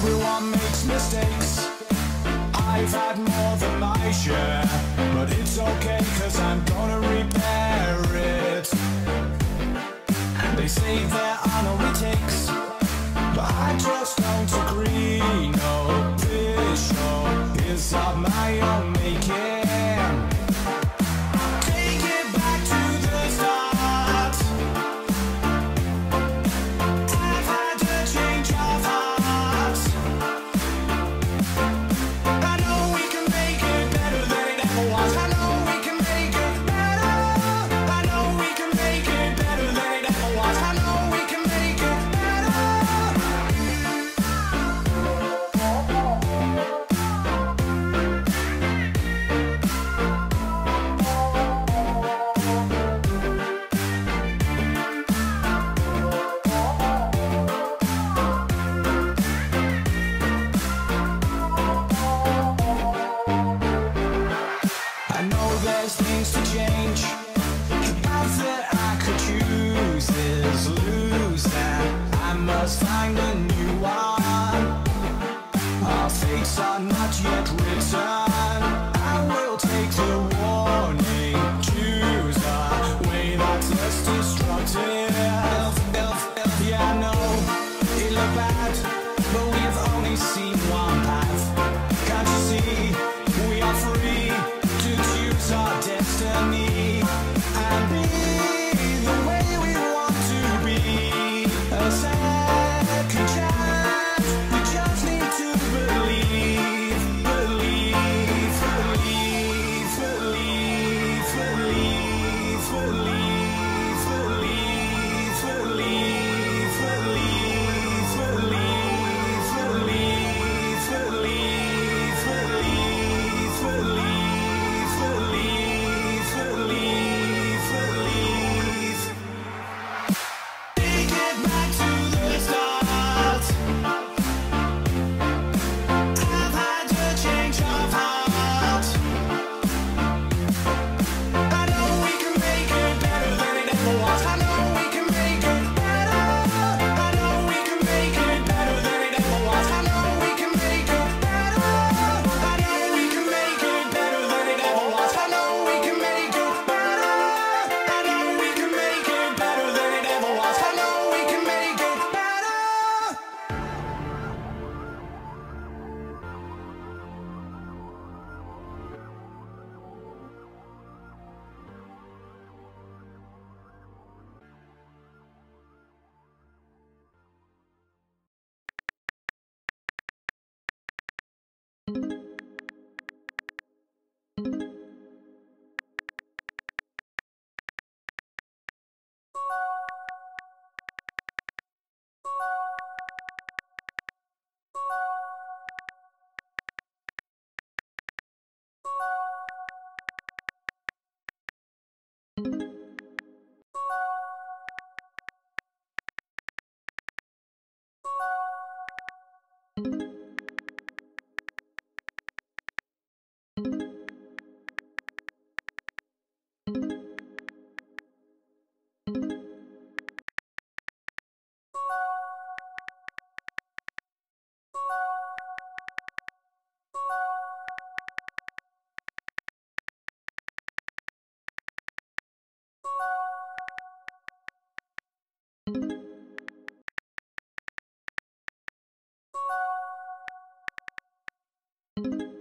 Everyone makes mistakes. I've had more than my share But it's okay cause I'm gonna repair it. They say there are no mistakes, But I just don't agree. there's things to change. The path that I could choose is lose that. I must find a new one. Our fates are not yet written. thank you thank you